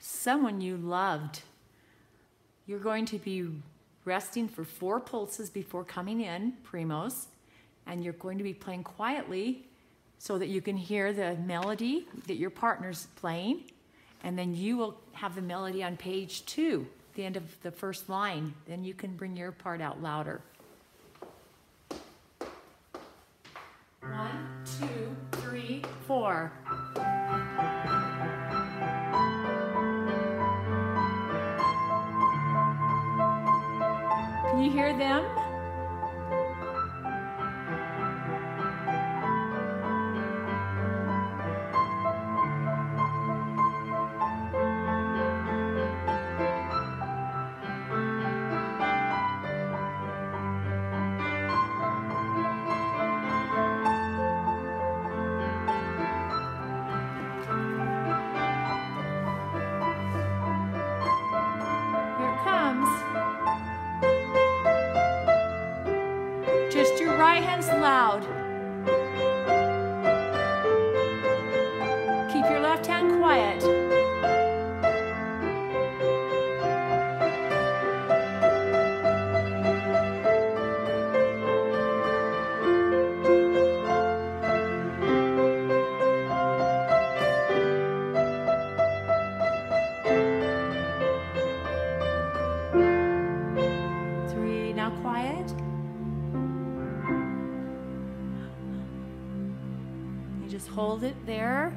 someone you loved. You're going to be resting for four pulses before coming in, primos, and you're going to be playing quietly so that you can hear the melody that your partner's playing, and then you will have the melody on page two, the end of the first line. Then you can bring your part out louder. One, two, three, four. Can you hear them? Right hand's loud. Keep your left hand quiet. Three, now quiet. Just hold it there.